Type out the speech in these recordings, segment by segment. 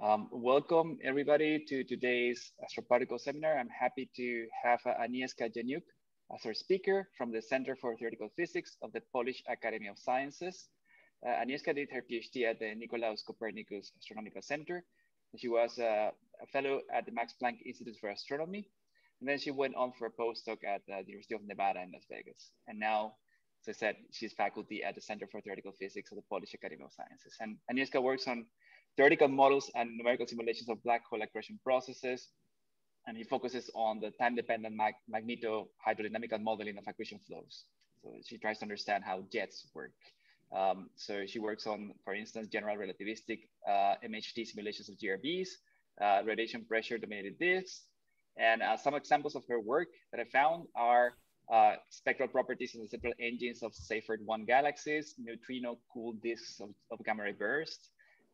Um, welcome everybody to today's astroparticle seminar. I'm happy to have uh, Agnieszka Janiuk as our speaker from the Center for Theoretical Physics of the Polish Academy of Sciences. Uh, Agnieszka did her PhD at the Nicolaus Copernicus Astronomical Center. She was uh, a fellow at the Max Planck Institute for Astronomy. And then she went on for a postdoc at the University of Nevada in Las Vegas. And now, as I said, she's faculty at the Center for Theoretical Physics of the Polish Academy of Sciences. And Agnieszka works on theoretical models and numerical simulations of black hole accretion processes. And he focuses on the time-dependent mag magneto-hydrodynamical modeling of accretion flows. So she tries to understand how jets work. Um, so she works on, for instance, general relativistic uh, MHD simulations of GRBs, uh, radiation pressure dominated disks. And uh, some examples of her work that I found are uh, spectral properties in the central engines of Seyfert 1 galaxies, neutrino cooled disks of, of gamma ray bursts,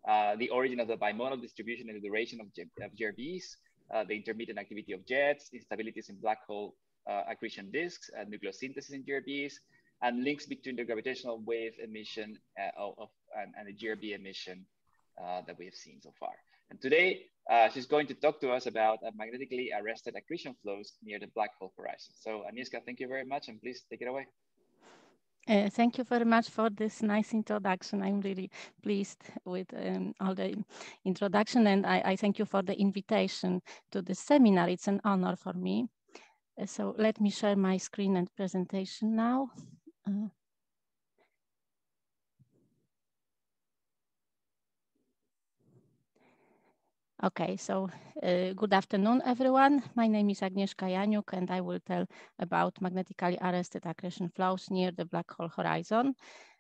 uh, the origin of the bimodal distribution and the duration of, of GRBs, uh, the intermittent activity of jets, instabilities in black hole uh, accretion disks, nucleosynthesis in GRBs, and links between the gravitational wave emission uh, of, and, and, the GRB emission uh, that we have seen so far. And today, she's going to talk to us about magnetically arrested accretion flows near the black hole horizon. So Agnieszka, thank you very much, and please take it away. Uh, thank you very much for this nice introduction. I'm really pleased with um, all the introduction and I, I, thank you for the invitation to this seminar. It's an honor for me. Uh, so let me share my screen and presentation now. Uh, Okay, so uh, good afternoon, everyone. My name is Agnieszka Janiuk, and I will tell about magnetically arrested accretion flows near the black hole horizon.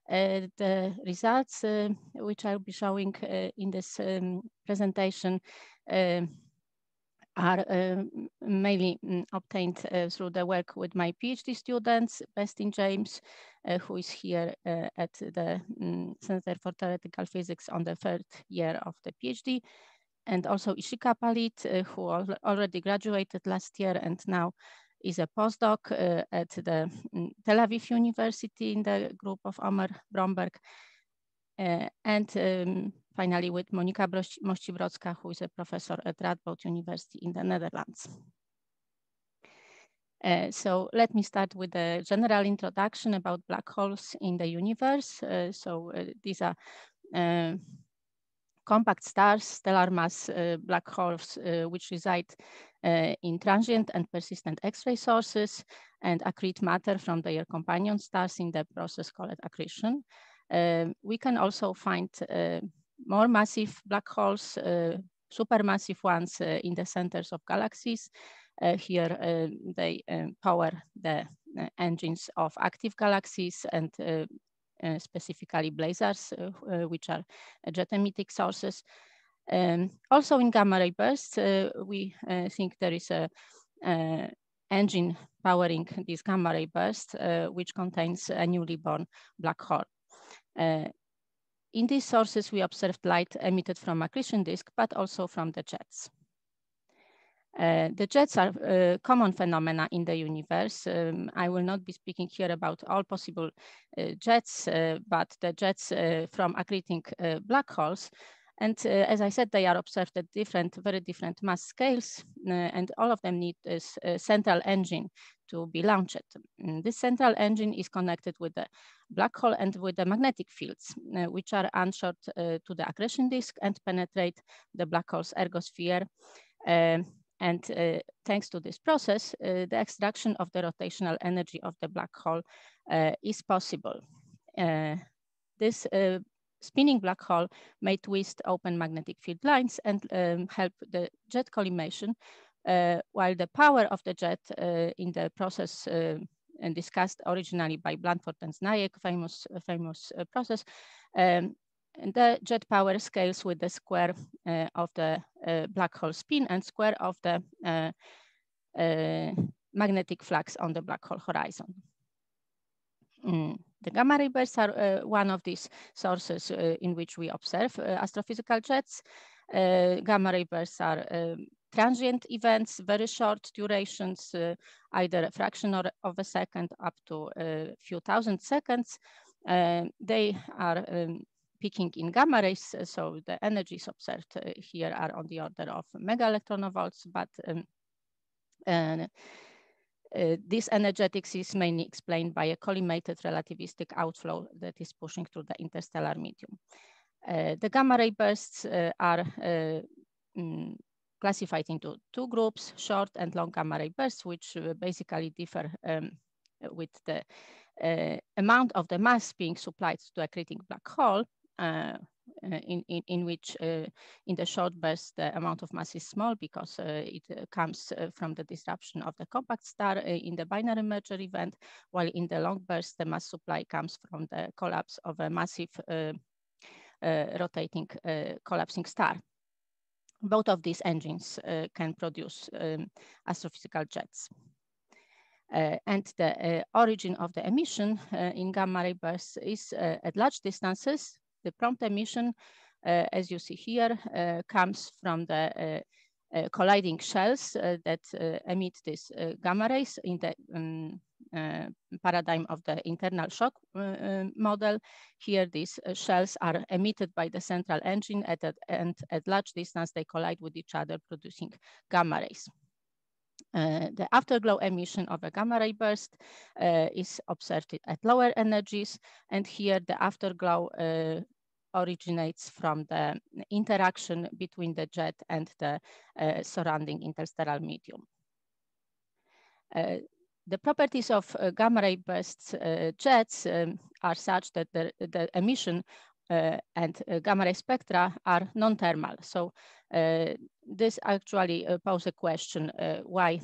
Uh, the results uh, which I'll be showing uh, in this um, presentation uh, are uh, mainly um, obtained through the work with my PhD students, Bestin James, who is here at the um, Center for Theoretical Physics on the third year of the PhD, and also Ishika Palit, uh, who already graduated last year and now is a postdoc uh, at the mm, Tel Aviv University in the group of Omer Bromberg. Uh, and um, finally with Monika Mościbrodzka, who is a professor at Radboud University in the Netherlands. Uh, so let me start with a general introduction about black holes in the universe. Uh, so uh, these are compact stars, stellar mass uh, black holes, uh, which reside uh, in transient and persistent X-ray sources and accrete matter from their companion stars in the process called accretion. we can also find more massive black holes, supermassive ones in the centers of galaxies. Uh, here uh, they um, power the uh, engines of active galaxies and specifically blazars, uh, uh, which are jet emitting sources. Um, also in gamma ray bursts, we think there is a engine powering this gamma ray burst, which contains a newly born black hole. in these sources, we observed light emitted from accretion disk, but also from the jets. Uh, the jets are common phenomena in the universe. Um, I will not be speaking here about all possible uh, jets, uh, but the jets uh, from accreting black holes. And as I said, they are observed at different, very different mass scales, and all of them need this central engine to be launched. And this central engine is connected with the black hole and with the magnetic fields, which are unshored to the accretion disk and penetrate the black hole's ergosphere. And uh, thanks to this process, uh, the extraction of the rotational energy of the black hole uh, is possible. Uh, this uh, spinning black hole may twist open magnetic field lines and um, help the jet collimation, uh, while the power of the jet in the process and discussed originally by Blandford and Znajek, famous, famous process, um, the jet power scales with the square uh, of the uh, black hole spin and square of the uh, uh magnetic flux on the black hole horizon. Mm. The gamma ray bursts are uh, one of these sources uh, in which we observe astrophysical jets. gamma ray bursts are transient events, very short durations, either a fraction or, of a second up to a few thousand seconds. they are um, peaking in gamma rays. So the energies observed here are on the order of mega electronovolts, but um, uh, this energetics is mainly explained by a collimated relativistic outflow that is pushing through the interstellar medium. Uh, the gamma ray bursts uh, are mm, classified into two groups, short and long gamma ray bursts, which basically differ um, with the uh, amount of the mass being supplied to a accreting black hole, uh, uh, in, in, in which uh, in the short burst, the amount of mass is small because uh, it comes from the disruption of the compact star in the binary merger event, while in the long burst, the mass supply comes from the collapse of a massive rotating collapsing star. Both of these engines can produce um, astrophysical jets. Uh, and the uh, origin of the emission uh, in gamma ray bursts is at large distances. The prompt emission, as you see here, comes from the colliding shells that emit these gamma rays in the um, uh, paradigm of the internal shock uh, uh, model. Here, these shells are emitted by the central engine at a, and at large distance, they collide with each other, producing gamma rays. Uh, the afterglow emission of a gamma ray burst uh, is observed at lower energies. And here the afterglow uh, originates from the interaction between the jet and the uh, surrounding interstellar medium. Uh, the properties of gamma ray burst jets um, are such that the, the emission uh, and uh, gamma ray spectra are non-thermal. So uh, this actually poses a question why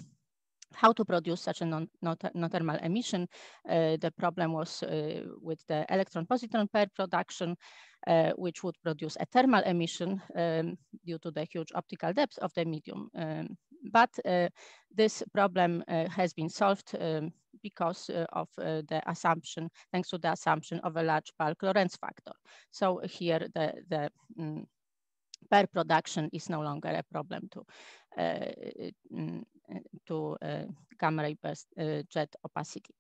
how to produce such a non-thermal emission. Uh, the problem was uh, with the electron-positron pair production, uh, which would produce a thermal emission um, due to the huge optical depth of the medium. Um, but this problem has been solved um, because uh, of uh, the assumption, thanks to the assumption of a large bulk Lorentz factor. So here the, the um, pair production is no longer a problem to, uh, mm, to gamma ray burst jet opacity.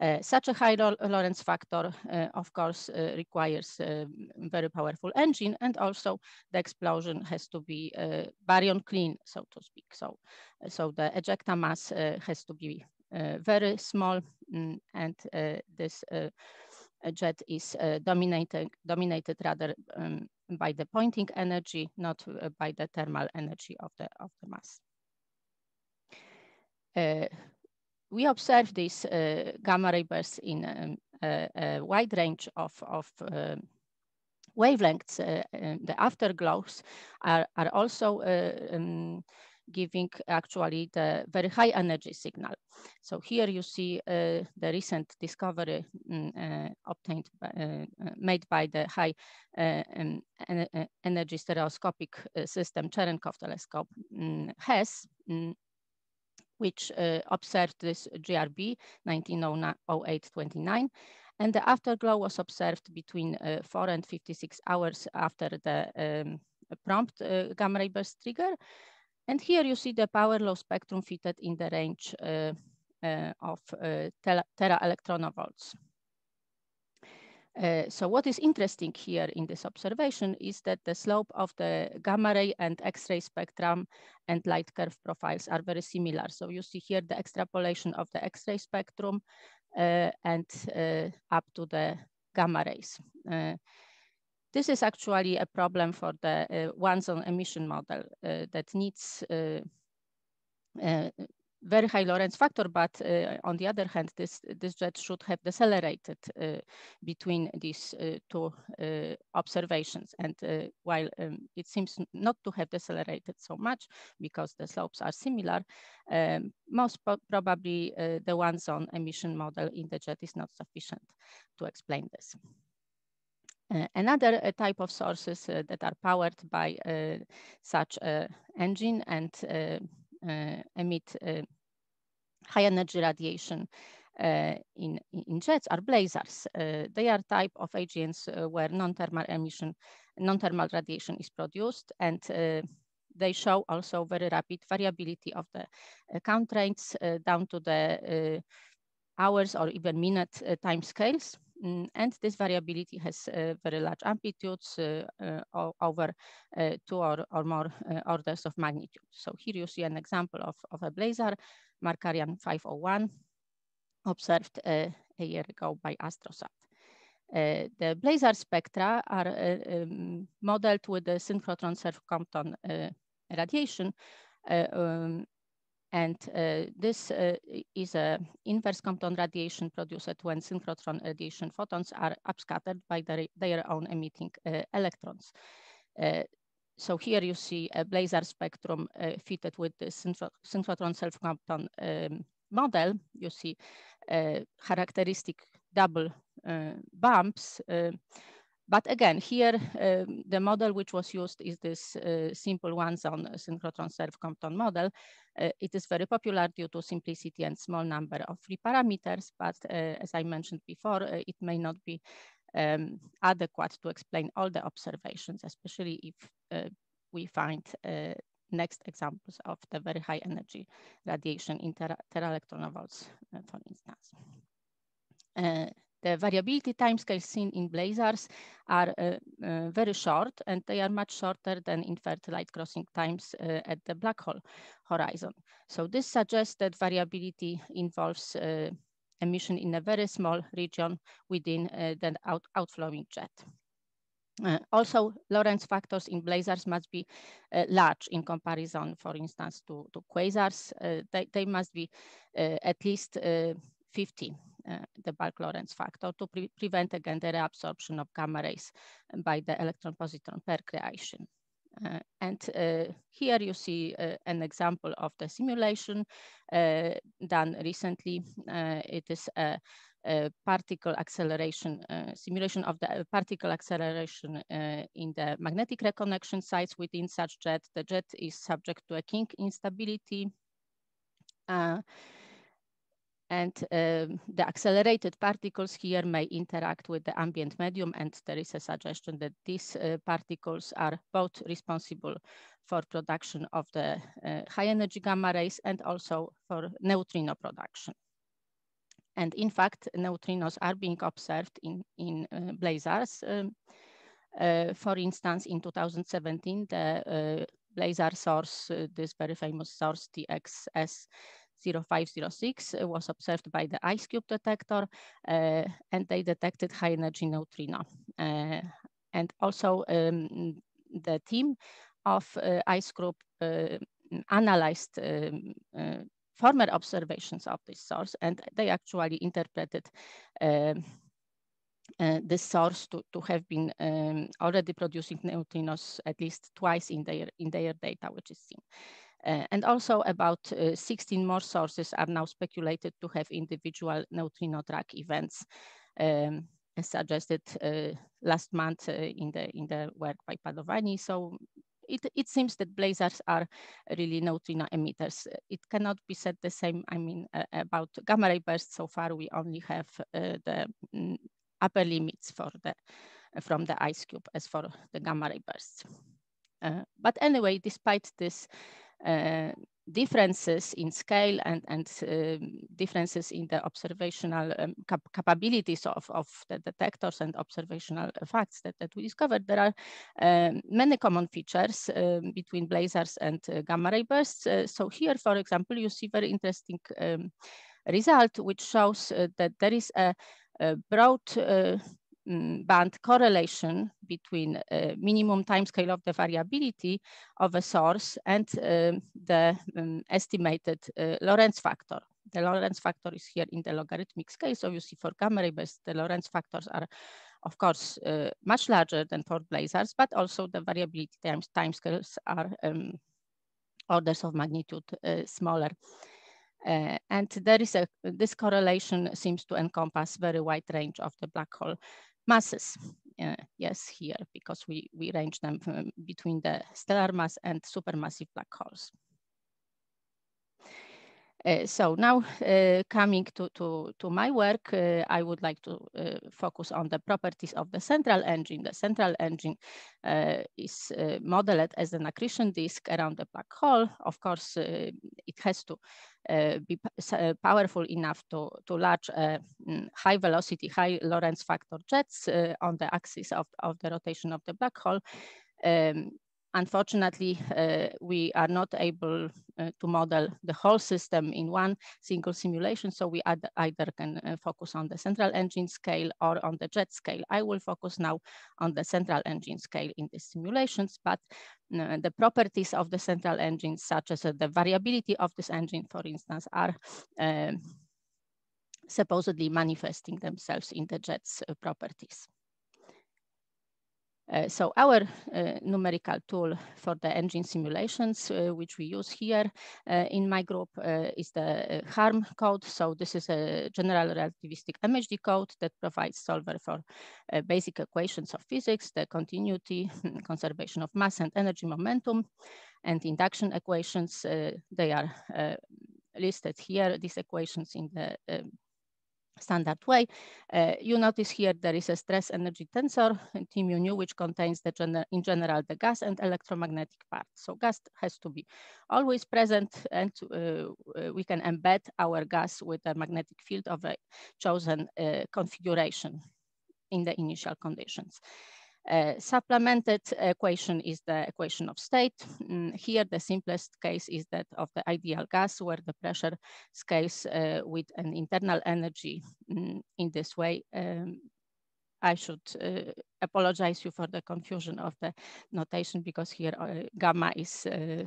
Uh, such a high Lorentz factor, uh, of course, uh, requires a very powerful engine, and also the explosion has to be baryon clean, so to speak. So, so the ejecta mass has to be uh, very small mm, and uh, this uh, jet is dominated, dominated rather um, by the Poynting energy, not by the thermal energy of the, of the mass. We observe these gamma ray in um, a, wide range of, of wavelengths. the afterglows are, are also um, giving actually the very high energy signal. So here you see uh, the recent discovery um, uh, obtained, by, uh, uh, made by the high uh, um, energy stereoscopic system Cherenkov telescope um, HESS, mm, which observed this GRB 1908-29 and the afterglow was observed between uh, 4 and 56 hours after the um, prompt uh, gamma ray burst trigger. And here you see the power law spectrum fitted in the range uh, uh, of uh, tera electronovolts. Uh, so what is interesting here in this observation is that the slope of the gamma ray and X-ray spectrum and light curve profiles are very similar. So you see here the extrapolation of the X-ray spectrum uh, and uh, up to the gamma rays. This is actually a problem for the uh, one-zone emission model uh, that needs uh, uh very high Lorentz factor, but uh, on the other hand, this, this jet should have decelerated uh, between these two observations. And while um, it seems not to have decelerated so much because the slopes are similar, um, most probably the one-zone emission model in the jet is not sufficient to explain this. Uh, another uh, type of sources uh, that are powered by such engine and Uh, emit uh, high energy radiation uh, in, in jets are blazars. Uh, they are type of agents uh, where non-thermal emission, non-thermal radiation is produced and uh, they show also very rapid variability of the count rates down to the hours or even minute time scales. Mm, and this variability has uh, very large amplitudes uh, uh, over two or, or more orders of magnitude. So here you see an example of, of a blazar, Markarian 501, observed a year ago by Astrosat. Uh, the blazar spectra are uh, um, modeled with the synchrotron self-Compton uh, radiation um, and uh, this uh, is a inverse Compton radiation produced when synchrotron radiation photons are upscattered by their, their own emitting uh, electrons. Uh, so here you see a blazar spectrum uh, fitted with the synchrotron self-Compton um, model. You see uh, characteristic double bumps but again, here, um, the model which was used is this uh, simple one-zone synchrotron self-Compton model. Uh, it is very popular due to simplicity and small number of free parameters, but uh, as I mentioned before, uh, it may not be um, adequate to explain all the observations, especially if uh, we find uh, next examples of the very high energy radiation in tera, teraelectronvolts, for instance. The variability timescales seen in blazars are uh, uh, very short and they are much shorter than inferred light crossing times uh, at the black hole horizon. So this suggests that variability involves emission in a very small region within the out outflowing jet. Uh, also, Lorentz factors in blazars must be uh, large in comparison, for instance, to, to quasars. Uh, they, they, must be at least 50 uh, the bulk Lorentz factor to pre prevent again the reabsorption of gamma rays by the electron-positron pair creation. Uh, and uh, here you see uh, an example of the simulation done recently. It is a, a particle acceleration simulation of the particle acceleration in the magnetic reconnection sites within such jet. The jet is subject to a kink instability. And um, the accelerated particles here may interact with the ambient medium. And there is a suggestion that these uh, particles are both responsible for production of the uh, high energy gamma rays and also for neutrino production. And in fact, neutrinos are being observed in, in uh, blazars. Um, uh, for instance, in 2017, the uh, blazar source, uh, this very famous source TXS 0506 uh, was observed by the IceCube detector uh, and they detected high energy neutrino. Uh, and also um, the team of IceCube analyzed um, former observations of this source and they actually interpreted uh, uh, this source to, to have been um, already producing neutrinos at least twice in their in their data, which is seen. Uh, and also about uh, 16 more sources are now speculated to have individual neutrino track events um, as suggested uh, last month uh, in, the, in the work by Padovani. So it, it seems that blazars are really neutrino emitters. It cannot be said the same, I mean, uh, about gamma ray bursts. So far, we only have uh, the mm, upper limits for the, from the IceCube as for the gamma ray bursts. but anyway, despite this, differences in scale and, and um, differences in the observational um, cap capabilities of, of the detectors and observational facts that, that we discovered, there are um, many common features um, between blazars and uh, gamma ray bursts. Uh, so here, for example, you see very interesting um, result, which shows uh, that there is a, a broad Mm, band correlation between uh, minimum timescale of the variability of a source and uh, the um, estimated uh, Lorentz factor. The Lorentz factor is here in the logarithmic scale. So you see for gamma ray bursts, the Lorentz factors are of course, uh, much larger than for blazars, but also the variability times timescales are um, orders of magnitude uh, smaller. Uh, and there is a, this correlation seems to encompass very wide range of the black hole masses. Uh, yes, here, because we, we range them from, between the stellar mass and supermassive black holes. Uh, so now uh, coming to, to, to my work, uh, I would like to uh, focus on the properties of the central engine. The central engine uh, is uh, modeled as an accretion disk around the black hole. Of course, it has to be powerful enough to, to launch mm, high velocity, high Lorentz factor jets on the axis of, of the rotation of the black hole. Um, Unfortunately, uh, we are not able uh, to model the whole system in one single simulation, so we either can uh, focus on the central engine scale or on the jet scale. I will focus now on the central engine scale in these simulations, but uh, the properties of the central engine, such as uh, the variability of this engine, for instance, are um, supposedly manifesting themselves in the jet's uh, properties. Uh, so our uh, numerical tool for the engine simulations, uh, which we use here uh, in my group, uh, is the HARM code. So this is a general relativistic MHD code that provides solver for basic equations of physics, the continuity, conservation of mass and energy momentum, and induction equations. they are listed here, these equations in the standard way. Uh, you notice here there is a stress energy tensor, T mu nu, which contains the gener in general the gas and electromagnetic part. So gas has to be always present and uh, uh, we can embed our gas with a magnetic field of a chosen uh, configuration in the initial conditions. Uh, supplemented equation is the equation of state. Mm, here, the simplest case is that of the ideal gas where the pressure scales uh, with an internal energy mm, in this way. Um, I should uh, apologize you for the confusion of the notation because here uh, gamma is uh,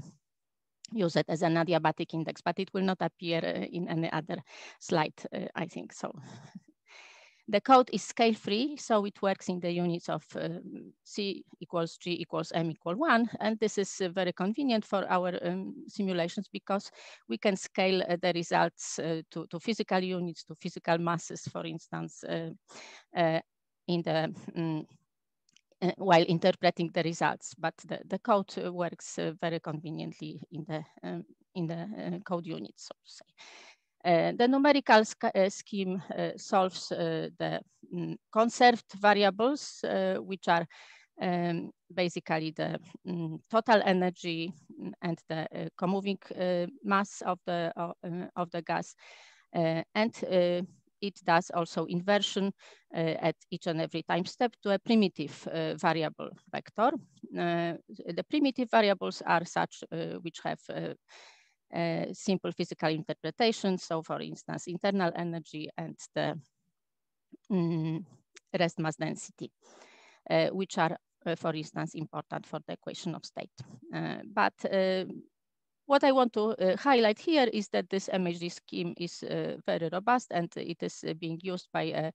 used as an adiabatic index, but it will not appear in any other slide, I think so. The code is scale free, so it works in the units of uh, C equals G equals M equal one. And this is uh, very convenient for our um, simulations because we can scale uh, the results uh, to, to physical units, to physical masses, for instance, uh, uh, in the um, while interpreting the results, but the, the code works very conveniently in the um, in the code units, so to say. Uh, the numerical uh, scheme uh, solves the mm, conserved variables, which are um, basically the um, total energy mm, and the comoving mass of the of the gas, and it does also inversion at each and every time step to a primitive variable vector. the primitive variables are such which have uh, simple physical interpretation. So for instance, internal energy and the mm, rest mass density, uh, which are, uh, for instance, important for the equation of state. Uh, but uh, what I want to uh, highlight here is that this MHD scheme is uh, very robust and it is uh, being used by a,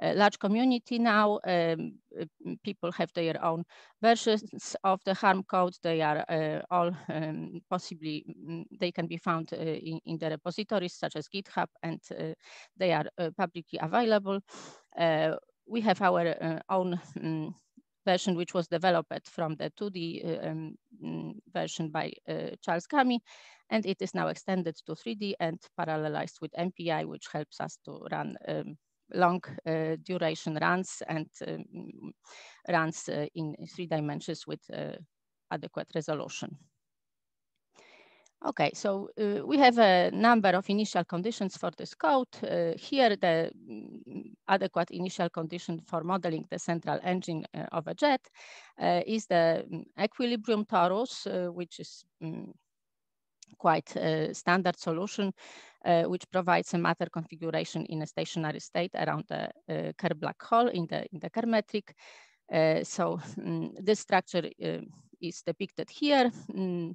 a large community now. Um, uh, people have their own versions of the HARM code. They are uh, all um, possibly, mm, they can be found uh, in, in, the repositories such as GitHub and they are publicly available. we have our own um, version which was developed from the 2D uh, um, mm, version by uh, Charles Gammie, and it is now extended to 3D and parallelized with MPI, which helps us to run um, long uh, duration runs and um, runs uh, in three dimensions with uh, adequate resolution. Okay, so uh, we have a number of initial conditions for this code. Uh, here, the mm, adequate initial condition for modeling the central engine uh, of a jet uh, is the um, equilibrium torus, uh, which is um, quite a standard solution, uh, which provides a matter configuration in a stationary state around the Kerr black hole in the, in the Kerr metric. so um, this structure is depicted here. Mm, uh,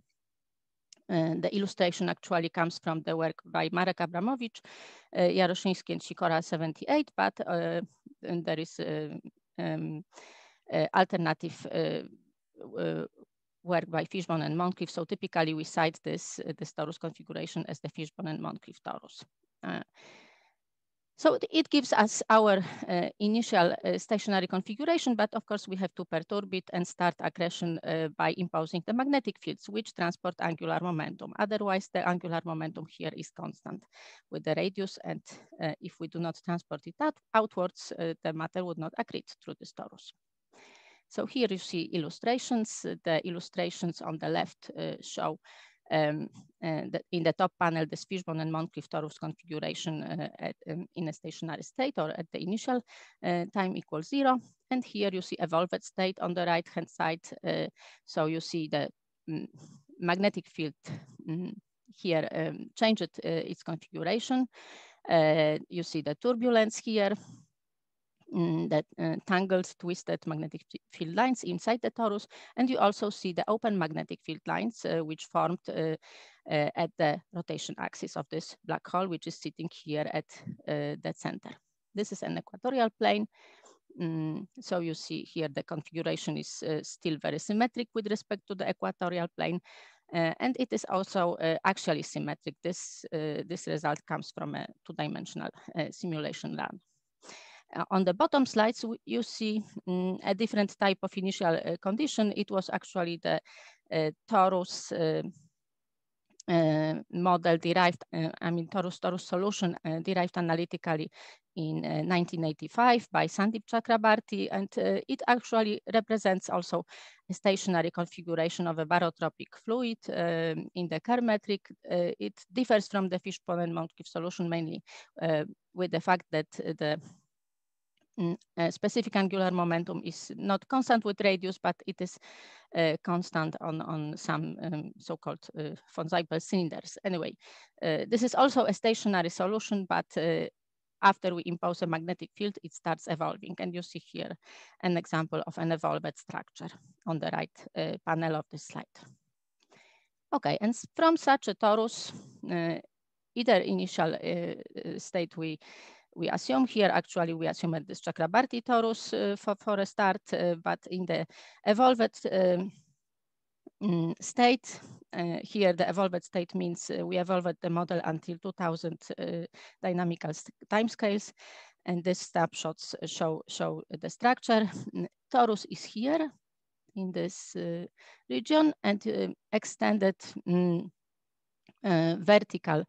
the illustration actually comes from the work by Marek Abramowicz, uh, Jaroszyński and Sikora 78, but uh, there is um, alternative work by Fishbone and Moncrief. So typically we cite this, this torus configuration as the Fishbone and Moncrief torus. So it gives us our uh, initial uh, stationary configuration, but of course we have to perturb it and start accretion uh, by imposing the magnetic fields, which transport angular momentum. Otherwise, the angular momentum here is constant with the radius. And uh, if we do not transport it out outwards, uh, the matter would not accrete through the torus. So here you see illustrations. The illustrations on the left uh, show um, the, in the top panel, the Fishbone and Moncrief torus configuration uh, at, um, in a stationary state or at the initial uh, time equals zero. And here you see evolved state on the right hand side. Uh, so you see the um, magnetic field mm, here um, changed uh, its configuration. Uh, you see the turbulence here Mm, that uh, tangled, twisted magnetic field lines inside the torus. And you also see the open magnetic field lines, uh, which formed uh, uh at the rotation axis of this black hole, which is sitting here at uh, the center. This is an equatorial plane. Mm, so you see here the configuration is uh, still very symmetric with respect to the equatorial plane. and it is also actually symmetric. This, this result comes from a two-dimensional simulation lab. Uh, on the bottom slides, you see um, a different type of initial uh, condition. It was actually the uh, torus uh, model derived, uh, I mean, torus torus solution uh, derived analytically in 1985 by Sandip Chakrabarti. And it actually represents also a stationary configuration of a barotropic fluid um, in the Kerr metric. it differs from the Fishbone and Moncrief solution mainly with the fact that the specific angular momentum is not constant with radius, but it is uh, constant on, on some um, so-called uh, von Zeipel cylinders. Anyway, uh, this is also a stationary solution, but after we impose a magnetic field, it starts evolving. And you see here an example of an evolved structure on the right panel of this slide. Okay, and from such a torus, either initial state we we assume here, actually, we assume at this Chakrabarti torus uh, for, for a start, uh, but in the evolved um, mm, state, uh, here the evolved state means uh, we evolved the model until 2000 uh, dynamical timescales, and these snapshots show, show the structure. Torus is here in this region and extended um, vertical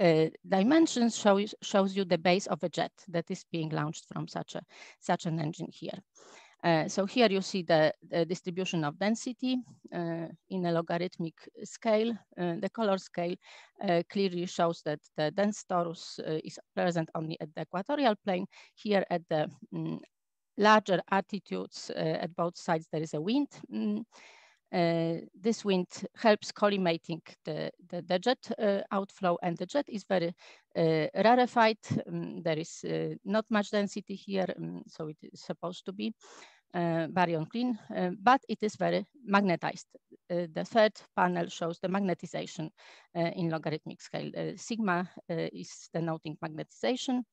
uh, dimensions shows, shows you the base of a jet that is being launched from such, a, such an engine here. Uh, so here you see the, the distribution of density uh, in a logarithmic scale. Uh, the color scale uh, clearly shows that the dense torus uh, is present only at the equatorial plane. Here at the um, larger altitudes at both sides, there is a wind. Uh, this wind helps collimating the, the, the jet uh, outflow and the jet is very uh, rarefied. Um, there is uh, not much density here, um, so it is supposed to be uh, baryon clean, uh, but it is very magnetized. the third panel shows the magnetization in logarithmic scale. sigma is denoting magnetization.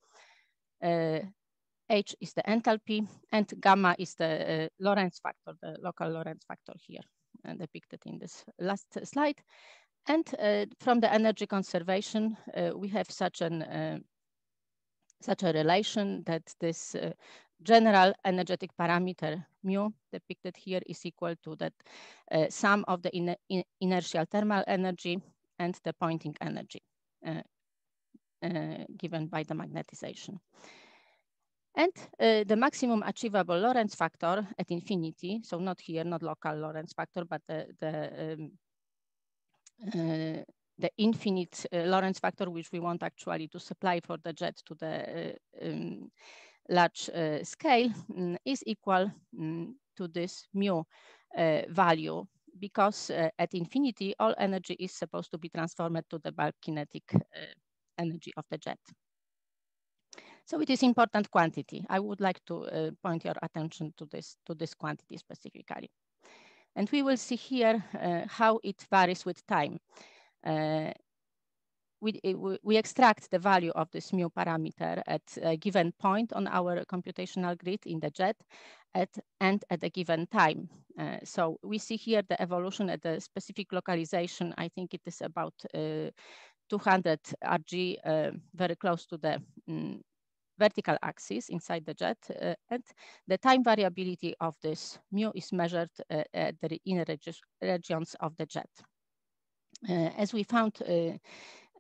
H is the enthalpy and gamma is the Lorentz factor, the local Lorentz factor here. Uh, depicted in this last slide. And uh, from the energy conservation, uh, we have such an such a relation that this uh, general energetic parameter mu depicted here is equal to that uh, sum of the in in inertial thermal energy and the Poynting energy uh, given by the magnetization. And uh, the maximum achievable Lorentz factor at infinity, so not here, not local Lorentz factor, but the, the, um, uh, the infinite uh, Lorentz factor, which we want actually to supply for the jet to the uh, um, large uh, scale, um, is equal mm, to this mu uh, value because at infinity, all energy is supposed to be transformed to the bulk kinetic energy of the jet. So it is important quantity. I would like to uh, point your attention to this, to this quantity specifically. And we will see here uh, how it varies with time. Uh, we, we extract the value of this mu parameter at a given point on our computational grid in the jet at, and at a given time. Uh, so we see here the evolution at a specific localization. I think it is about uh, 200 RG, uh, very close to the um, vertical axis inside the jet, uh, and the time variability of this mu is measured uh, at the inner regi regions of the jet. Uh, as we found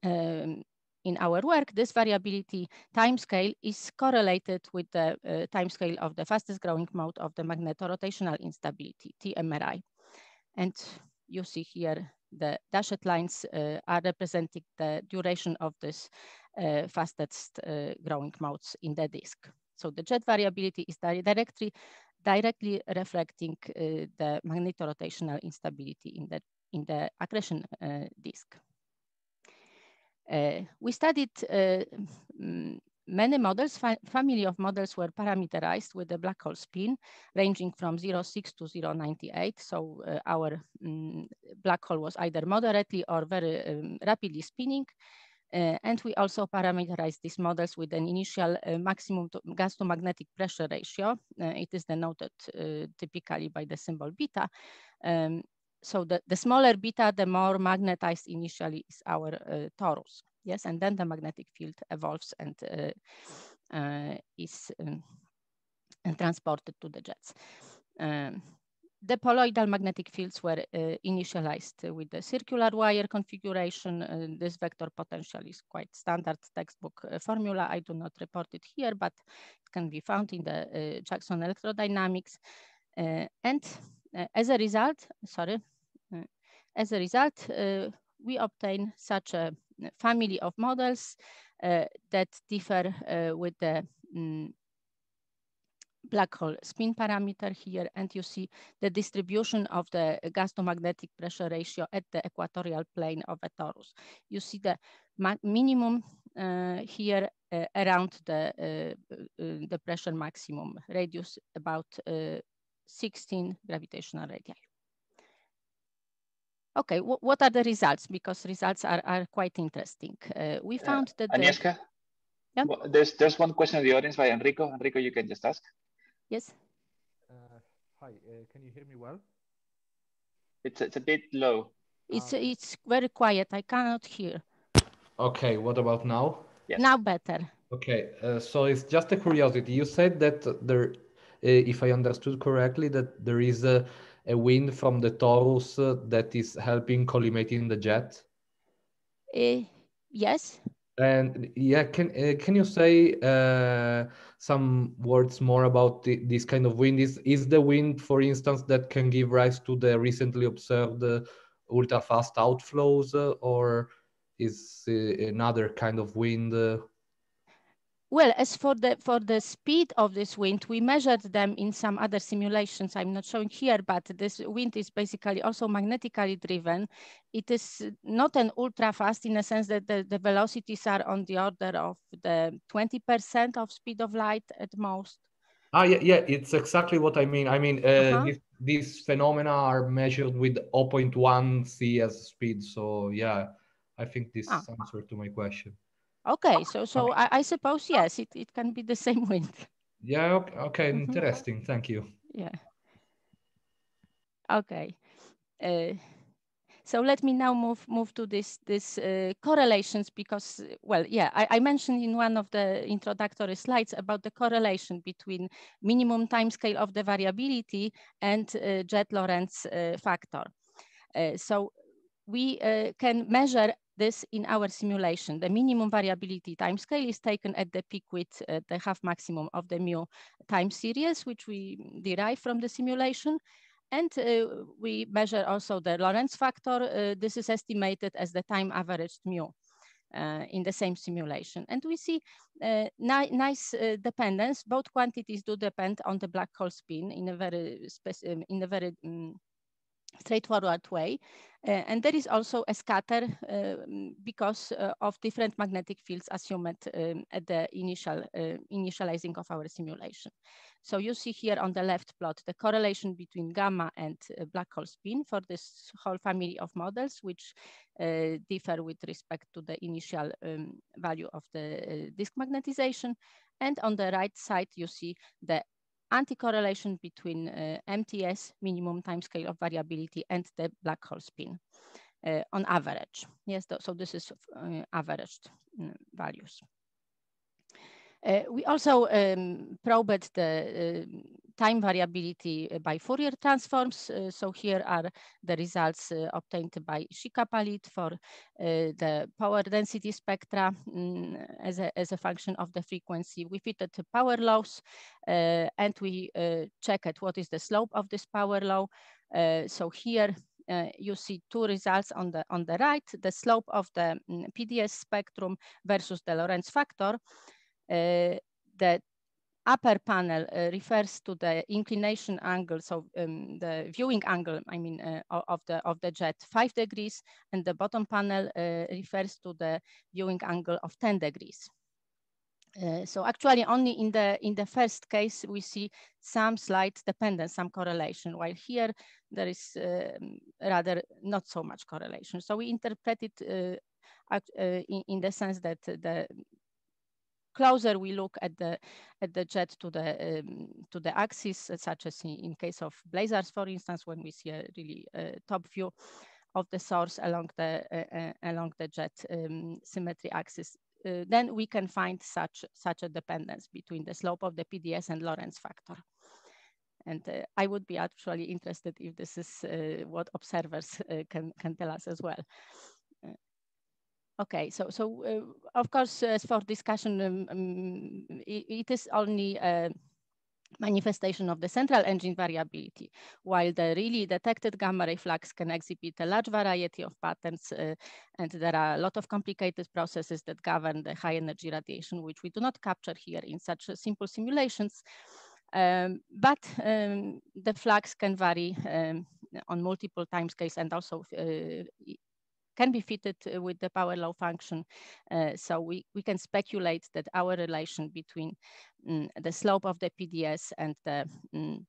um, in our work, this variability timescale is correlated with the uh, timescale of the fastest growing mode of the magnetorotational instability, TMRI. And you see here the dashed lines uh, are representing the duration of this uh, fastest uh, growing modes in the disk. So the jet variability is directly, directly reflecting uh, the magnetorotational instability in the, in the accretion uh, disk. Uh, we studied many models, fa family of models were parameterized with the black hole spin ranging from 0.6 to 0.98. So uh, our um, black hole was either moderately or very um, rapidly spinning. Uh, and we also parameterized these models with an initial uh, maximum to gas to magnetic pressure ratio. Uh, it is denoted uh, typically by the symbol beta. Um, so the, the smaller beta, the more magnetized initially is our uh, torus. Yes, and then the magnetic field evolves and uh, uh, is um, transported to the jets. Um, the poloidal magnetic fields were uh, initialized with the circular wire configuration. Uh, this vector potential is quite standard textbook uh, formula. I do not report it here, but it can be found in the Jackson electrodynamics. and as a result, sorry, as a result, we obtain such a family of models uh, that differ uh, with the um, black hole spin parameter here, and you see the distribution of the gas to magnetic pressure ratio at the equatorial plane of a torus. You see the minimum uh, here uh, around the, uh, uh, the pressure maximum radius about 16 gravitational radii. Okay, what are the results? Because results are, are quite interesting. Uh, we found that Agnieszka, yeah? well, there's there's one question in the audience by Enrico. Enrico, you can just ask. Yes. Uh, hi, uh, can you hear me well? It's it's a bit low. It's uh, it's very quiet. I cannot hear. Okay, what about now? Yes. Now better. Okay, uh, so it's just a curiosity. You said that there, uh, if I understood correctly, that there is a a wind from the torus uh, that is helping collimating the jet? Uh, yes. And yeah, can uh, can you say uh, some words more about the, this kind of wind? Is is the wind, for instance, that can give rise to the recently observed uh, ultra fast outflows, uh, or is another kind of wind? Well, as for the for the speed of this wind, we measured them in some other simulations. I'm not showing here, but this wind is basically also magnetically driven. It is not an ultra fast in the sense that the, the velocities are on the order of the 20% of speed of light at most. Ah, yeah, yeah, it's exactly what I mean. I mean, uh, uh -huh. this, these phenomena are measured with 0.1 c as speed. So yeah, I think this ah. answer to my question. Okay, so so okay. I, I, suppose yes, it, it can be the same wind. Yeah, okay, okay mm-hmm. interesting. Thank you. Yeah. Okay. Uh, so let me now move move to this this uh, correlations because well yeah I, I, mentioned in one of the introductory slides about the correlation between minimum time scale of the variability and uh, jet Lorentz uh, factor. Uh, so we uh, can measure this in our simulation. The minimum variability time scale is taken at the peak width, uh, the half maximum of the mu time series, which we derive from the simulation. And uh, we measure also the Lorentz factor. Uh, this is estimated as the time averaged mu. Uh, in the same simulation. And we see uh, ni nice uh, dependence. Both quantities do depend on the black hole spin in a very, um, in a very um, straightforward way. Uh, and there is also a scatter uh, because uh, of different magnetic fields assumed um, at the initial uh, initializing of our simulation. So you see here on the left plot the correlation between gamma and uh, black hole spin for this whole family of models, which uh, differ with respect to the initial um, value of the disk magnetization. And on the right side, you see the anti-correlation between uh, MTS, minimum time scale of variability, and the black hole spin uh, on average. Yes, th so this is uh, averaged mm, values. we also um, probed the uh, time variability by Fourier transforms. Uh, so here are the results uh, obtained by Ishika Palit for uh, the power density spectra um, as, a, as a function of the frequency. We fitted power laws and we checked what is the slope of this power law. so here uh, you see two results on the on the right, the slope of the mm, PDS spectrum versus the Lorentz factor. Uh, the upper panel uh, refers to the inclination angle, so um, the viewing angle, I mean, uh, of, the, of the jet, five degrees, and the bottom panel uh, refers to the viewing angle of 10 degrees. Uh, so actually only in the in the first case we see some slight dependence, some correlation, while here there is uh, rather not so much correlation. So we interpret it uh, in, in, the sense that the closer we look at the at the jet to the um, to the axis, such as in, in, case of blazars, for instance, when we see a really uh, top view of the source along the uh, uh, along the jet um, symmetry axis, uh, then we can find such such a dependence between the slope of the PDS and Lorentz factor. And uh, I would be actually interested if this is uh, what observers can can tell us as well. Okay, so so uh, of course, as for discussion, um, um, it, it is only a manifestation of the central engine variability, while the really detected gamma ray flux can exhibit a large variety of patterns, uh, and there are a lot of complicated processes that govern the high energy radiation, which we do not capture here in such simple simulations. Um, but um, the flux can vary um, on multiple timescales and also uh, can be fitted uh, with the power law function. Uh, so we, we can speculate that our relation between um, the slope of the PDS and the um,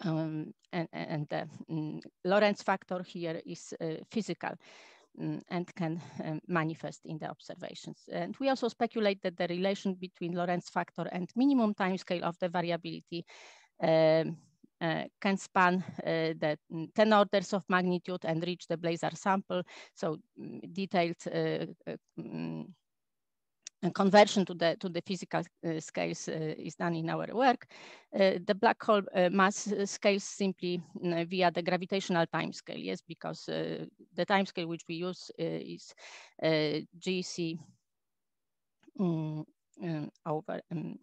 um, and, and the um, Lorentz factor here is uh, physical and can um, manifest in the observations. And we also speculate that the relation between Lorentz factor and minimum timescale of the variability um, uh, can span uh, the 10 orders of magnitude and reach the blazar sample. So mm, detailed uh, mm, conversion to the to the physical uh, scales uh, is done in our work. Uh, the black hole mass scales simply mm, via the gravitational time scale, yes, because the time scale which we use is GC um, um, over um,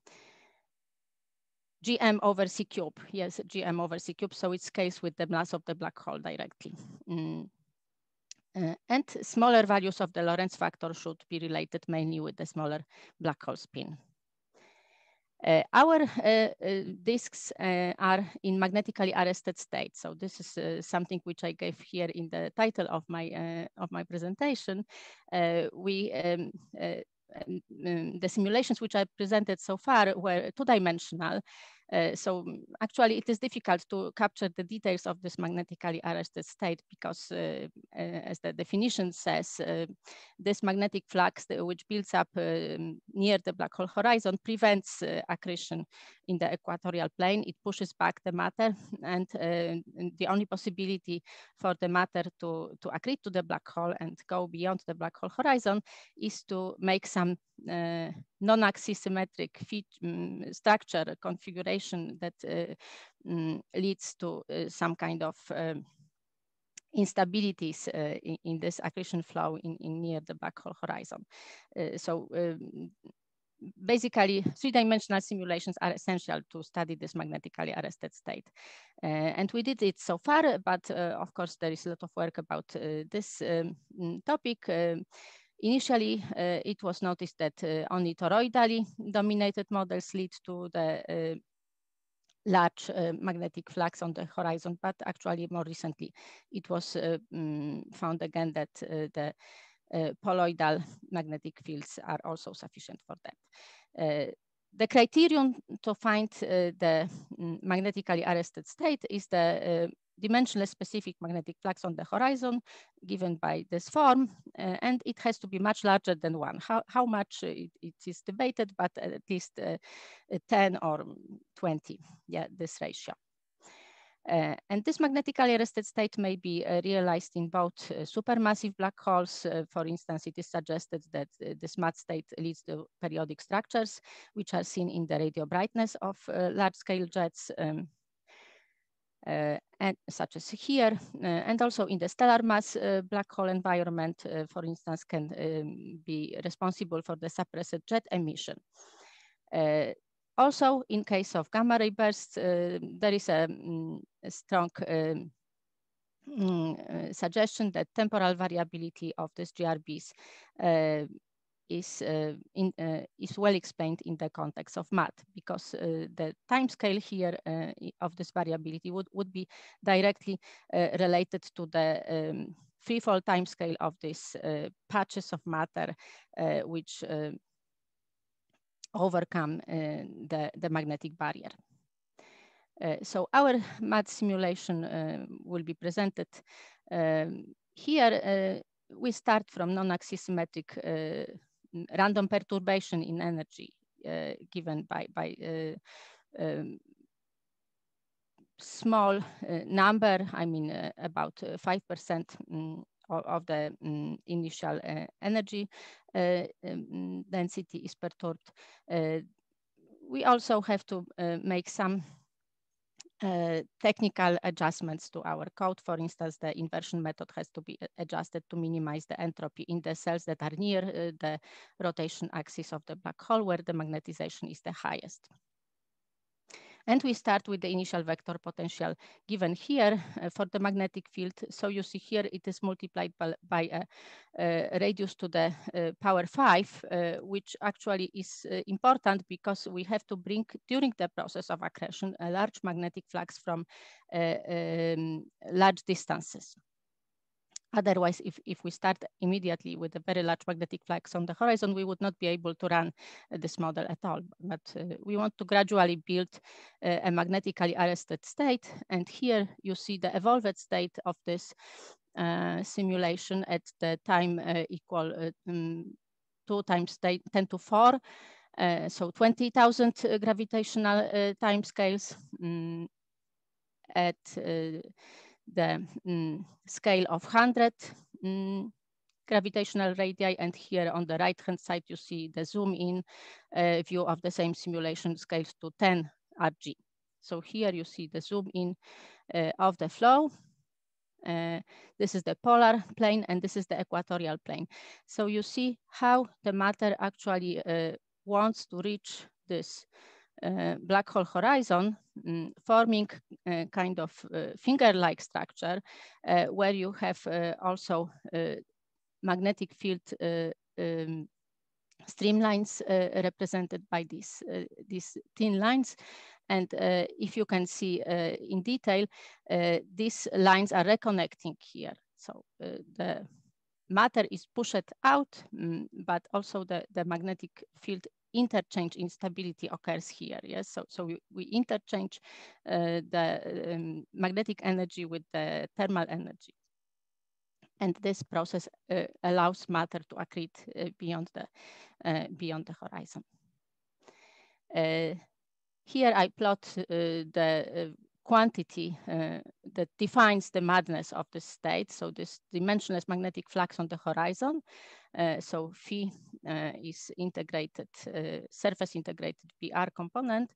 GM over C cube. Yes, GM over C cube. So it scales with the mass of the black hole directly. Mm. Uh, and smaller values of the Lorentz factor should be related mainly with the smaller black hole spin. Uh, our uh, uh disks uh, are in magnetically arrested state. So this is uh, something which I gave here in the title of my of my presentation. we um, Um, um, the simulations which I presented so far were two-dimensional. Uh, so actually it is difficult to capture the details of this magnetically arrested state because uh, uh, as the definition says, uh, this magnetic flux which builds up um, near the black hole horizon prevents uh, accretion in the equatorial plane. It pushes back the matter and, and, the only possibility for the matter to, to accrete to the black hole and go beyond the black hole horizon is to make some uh, non-axisymmetric um, structure configuration that um, leads to uh, some kind of um, instabilities uh, in, in, this accretion flow in, in, near the black hole horizon. Uh, so um, basically three-dimensional simulations are essential to study this magnetically arrested state. Uh, and we did it so far, but uh, of course there is a lot of work about uh, this um, topic. Initially, uh, it was noticed that uh, only toroidally dominated models lead to the uh, large uh, magnetic flux on the horizon, but actually more recently, it was uh, um, found again that uh, the poloidal magnetic fields are also sufficient for that. the criterion to find the um, magnetically arrested state is the dimensionless specific magnetic flux on the horizon given by this form, uh, and it has to be much larger than one. How, how much it, it is debated, but at least uh, 10 or 20, yeah, this ratio. Uh, and this magnetically arrested state may be uh, realized in both uh, supermassive black holes. for instance, it is suggested that this MAD state leads to periodic structures, which are seen in the radio brightness of large-scale jets. Um, uh, and such as here, uh, and also in the stellar mass uh, black hole environment, for instance, can um, be responsible for the suppressed jet emission. also, in case of gamma ray bursts, there is a, um, a strong um, mm, suggestion that temporal variability of these GRBs uh, is, uh, in, uh, is well explained in the context of MAD because uh, the time scale here uh, of this variability would, would be directly uh, related to the um, freefall time scale of these uh, patches of matter which overcome the, the magnetic barrier. so our MAD simulation will be presented um, here. we start from non-axisymmetric random perturbation in energy uh, given by, by uh, um, small uh, number, I mean about 5% um, of, the um, initial energy um, density is perturbed. we also have to make some uh, technical adjustments to our code. For instance, the inversion method has to be adjusted to minimize the entropy in the cells that are near uh, the rotation axis of the black hole where the magnetization is the highest. And we start with the initial vector potential given here uh, for the magnetic field. So you see here it is multiplied by, by a, a, radius to the uh, power five, uh, which actually is uh, important because we have to bring during the process of accretion a large magnetic flux from uh, um, large distances. Otherwise, if, if we start immediately with a very large magnetic flux on the horizon, we would not be able to run uh, this model at all. But uh, we want to gradually build uh, a magnetically arrested state. And here you see the evolved state of this uh, simulation at the time uh, equal um, 2 times 10 to 4. so 20,000 gravitational time scales um, at the um, scale of 100 um, gravitational radii. And here on the right-hand side, you see the zoom in uh, view of the same simulation scales to 10 RG. So here you see the zoom in uh, of the flow. Uh, this is the polar plane and this is the equatorial plane. So you see how the matter actually uh, wants to reach this black hole horizon, um, forming a kind of finger-like structure where you have also magnetic field um, streamlines represented by these, these thin lines. And if you can see in detail, these lines are reconnecting here. So the matter is pushed out, um, but also the, the magnetic field interchange instability occurs here. Yes, so so we, we interchange uh, the um, magnetic energy with the thermal energy, and this process uh, allows matter to accrete uh, beyond the uh, beyond the horizon. Uh, here I plot uh, the quantity uh, that defines the madness of the state. So this dimensionless magnetic flux on the horizon. Uh, so phi uh, is integrated, uh, surface integrated BR component.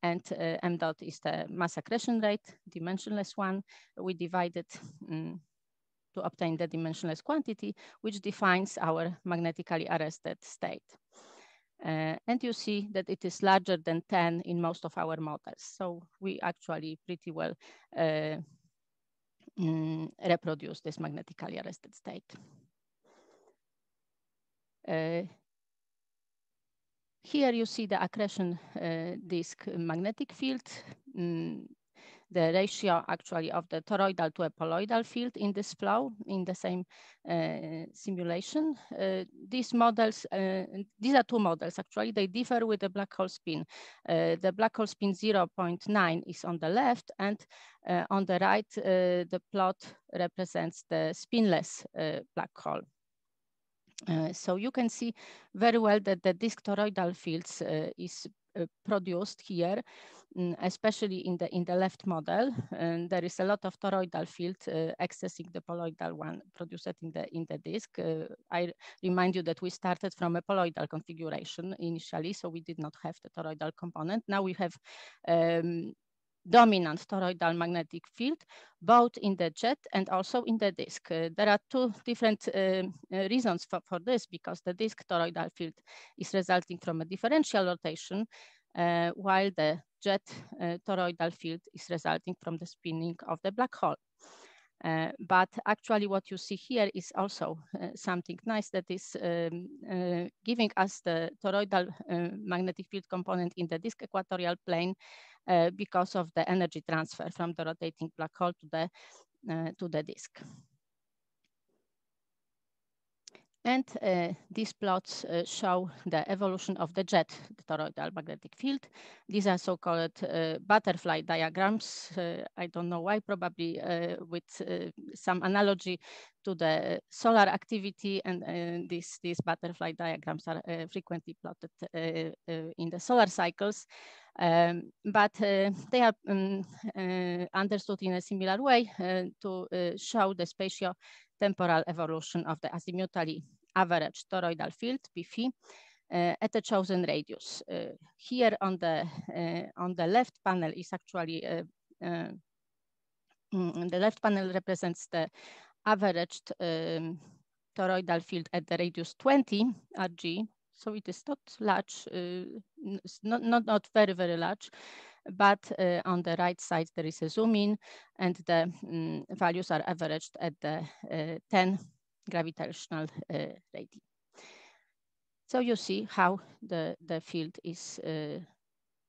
And uh, m dot is the mass accretion rate, dimensionless one. We divided um, to obtain the dimensionless quantity, which defines our magnetically arrested state. Uh, and you see that it is larger than 10 in most of our models. So we actually pretty well uh, mm, reproduce this magnetically arrested state. Uh, here you see the accretion uh, disk magnetic field. Mm, the ratio actually of the toroidal to epoloidal field in this flow in the same uh, simulation. Uh, these models, uh, these are two models actually, they differ with the black hole spin. Uh, the black hole spin 0.9 is on the left and uh, on the right, uh, the plot represents the spinless black hole. Uh, so you can see very well that the disk toroidal fields uh, is produced here Mm, especially in the in the left model, and there is a lot of toroidal field uh, accessing the poloidal one produced in the in the disk. Uh, I remind you that we started from a poloidal configuration initially, so we did not have the toroidal component. Now we have um, dominant toroidal magnetic field, both in the jet and also in the disk. Uh, there are two different uh, uh, reasons for, for this, because the disk toroidal field is resulting from a differential rotation, uh, while the jet uh, toroidal field is resulting from the spinning of the black hole. Uh, but actually what you see here is also uh, something nice that is um, uh, giving us the toroidal uh, magnetic field component in the disk equatorial plane because of the energy transfer from the rotating black hole to the, to the disk. And uh, these plots uh, show the evolution of the jet the toroidal magnetic field. These are so-called uh, butterfly diagrams. Uh, I don't know why, probably uh, with uh, some analogy to the solar activity. And these, these butterfly diagrams are frequently plotted in the solar cycles. Um, but they are um, understood in a similar way to show the spatio temporal evolution of the azimuthally average toroidal field, BFI, uh, at a chosen radius. Uh, here on the, uh, on the left panel is actually, uh, uh, mm, the left panel represents the averaged um, toroidal field at the radius 20 Rg. So it is not large, uh, not, not, not very, very large, but uh, on the right side, there is a zoom in and the um, values are averaged at the uh, 10 gravitational uh, radii. So you see how the, the field is uh,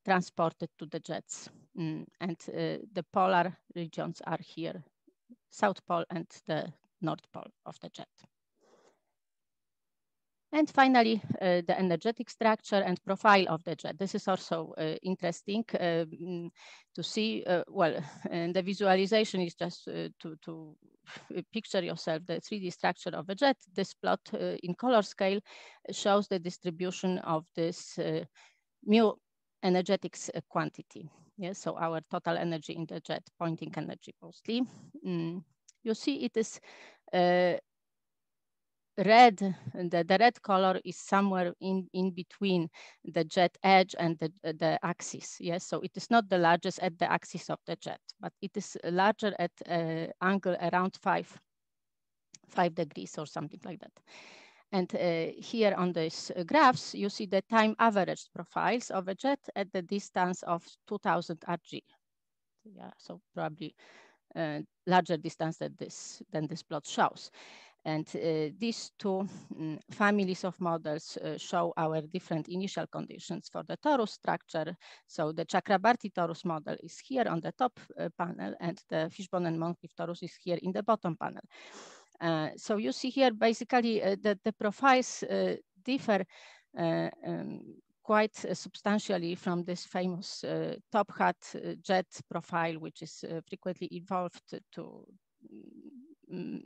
transported to the jets. Mm, and uh, the polar regions are here, South Pole and the North Pole of the jet. And finally, uh, the energetic structure and profile of the jet. This is also uh, interesting uh, to see. Uh, well, and the visualization is just uh, to, to picture yourself the 3D structure of a jet. This plot uh, in color scale shows the distribution of this mu energetics quantity. Yes, so our total energy in the jet, Poynting energy mostly. Mm. You see it is red, the, the red color is somewhere in, in between the jet edge and the, the axis. Yes, so it is not the largest at the axis of the jet, but it is larger at uh, angle around five, five degrees or something like that. And uh, here on these graphs, you see the time averaged profiles of a jet at the distance of 2000 Rg. Yeah, so probably uh, larger distance than this, than this plot shows. And uh, these two um, families of models uh, show our different initial conditions for the torus structure. So the Chakrabarti torus model is here on the top uh, panel and the Fishbone and Moncrief torus is here in the bottom panel. Uh, so you see here basically uh, that the profiles uh, differ um, quite substantially from this famous top hat jet profile, which is frequently evolved to um,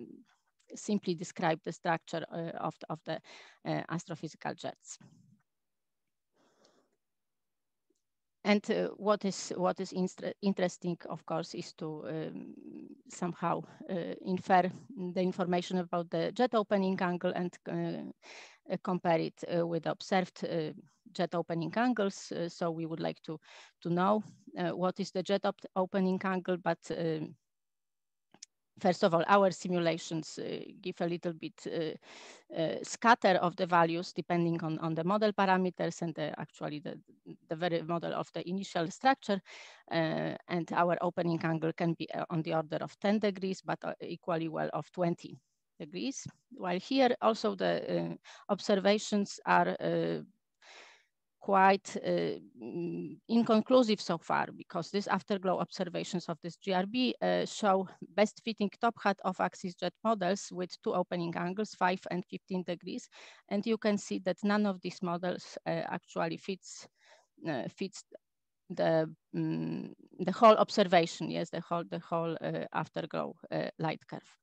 simply describe the structure uh, of the, of the uh, astrophysical jets. And uh, what is what is interesting, of course, is to um, somehow uh, infer the information about the jet opening angle and uh, compare it uh, with observed jet opening angles. so we would like to to know what is the jet op opening angle, but um, First of all, our simulations uh, give a little bit uh, uh, scatter of the values depending on, on the model parameters and the, actually the, the very model of the initial structure. Uh, and our opening angle can be uh, on the order of 10 degrees, but uh, equally well of 20 degrees. While here also the observations are quite uh, inconclusive so far because these afterglow observations of this GRB uh, show best fitting top hat of axis jet models with two opening angles, 5 and 15 degrees. And you can see that none of these models uh, actually fits, uh, fits the, um, the whole observation, yes, the whole, the whole uh, afterglow uh, light curve.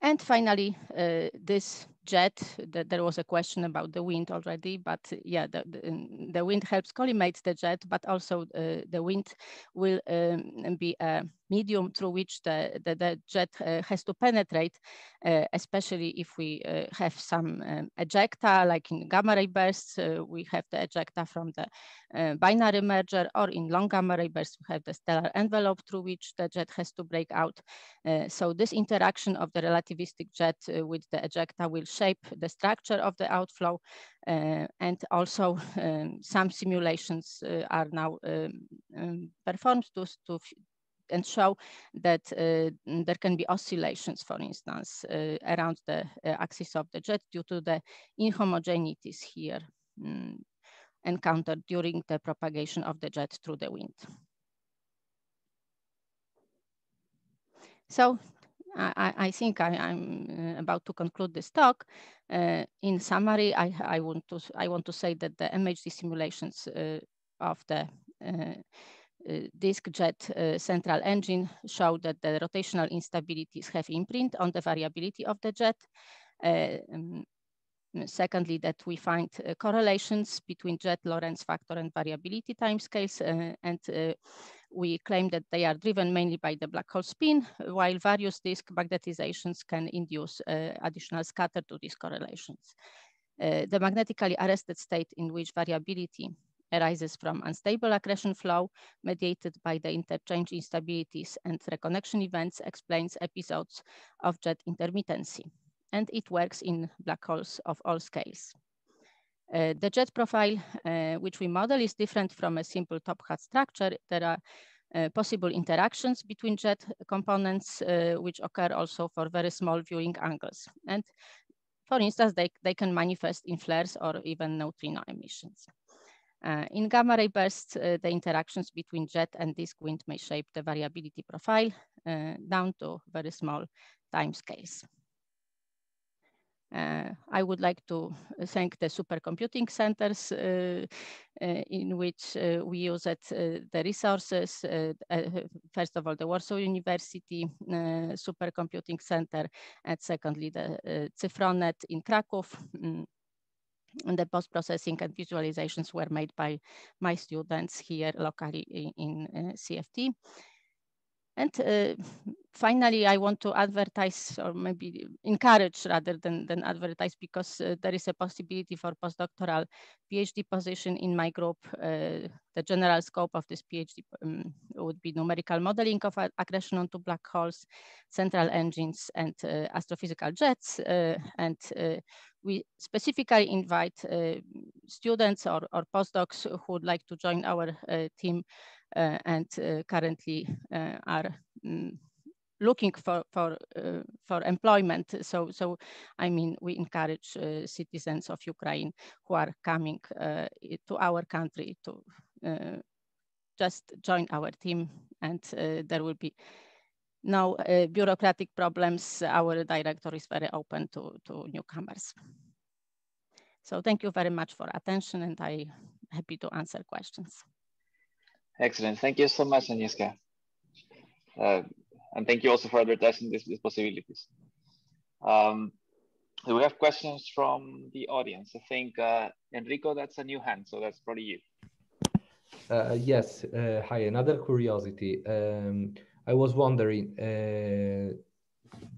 And finally, this jet. The, there was a question about the wind already, but yeah, the, the, the wind helps collimate the jet, but also uh, the wind will um, be a medium through which the, the, the jet uh, has to penetrate, uh, especially if we uh, have some um, ejecta, like in gamma ray bursts, uh, we have the ejecta from the uh, binary merger, or in long gamma ray bursts, we have the stellar envelope through which the jet has to break out. so this interaction of the relativistic jet with the ejecta will shape the structure of the outflow. Uh, and also um, some simulations uh, are now um, um, performed to, to, and show that uh, there can be oscillations, for instance, uh, around the uh, axis of the jet due to the inhomogeneities here um, encountered during the propagation of the jet through the wind. So I, I think I, am about to conclude this talk. Uh, in summary, I, I, want to I want to say that the MHD simulations uh, of the uh, disk jet uh, central engine show that the rotational instabilities have imprint on the variability of the jet. Um, secondly, that we find correlations between jet Lorentz factor and variability timescales, and we claim that they are driven mainly by the black hole spin, while various disk magnetizations can induce uh, additional scatter to these correlations. Uh, the magnetically arrested state in which variability arises from unstable accretion flow mediated by the interchange instabilities and reconnection events explains episodes of jet intermittency. And it works in black holes of all scales. Uh, the jet profile, uh, which we model, is different from a simple top hat structure. There are uh, possible interactions between jet components, uh, which occur also for very small viewing angles. And for instance, they, they can manifest in flares or even neutrino emissions. Uh, in gamma ray bursts, uh, the interactions between jet and disk wind may shape the variability profile down to very small time scales. Uh, I would like to thank the supercomputing centers uh, uh, in which we used the resources. first of all, the Warsaw University Supercomputing Center, and secondly, the Cyfronet in Krakow. Mm, the post-processing and visualizations were made by my students here locally in, in uh, CFT. And uh, finally, I want to advertise or maybe encourage rather than, than advertise because uh, there is a possibility for postdoctoral PhD position in my group. Uh, the general scope of this PhD um, would be numerical modeling of accretion onto black holes, central engines, and uh, astrophysical jets. Uh, and uh, we specifically invite students or, or postdocs who would like to join our team uh, and uh, currently uh, are um, looking for for uh, for employment. So so I mean we encourage uh, citizens of Ukraine who are coming uh, to our country to just join our team, and there will be no bureaucratic problems. Our director is very open to to newcomers. So thank you very much for attention, and I happy to answer questions. Excellent. Thank you so much, Agnieszka. And thank you also for advertising these, these possibilities. Um, we have questions from the audience. I think, uh, Enrico, that's a new hand, so that's probably you. Uh, yes. Uh, hi, another curiosity. Um, I was wondering, uh,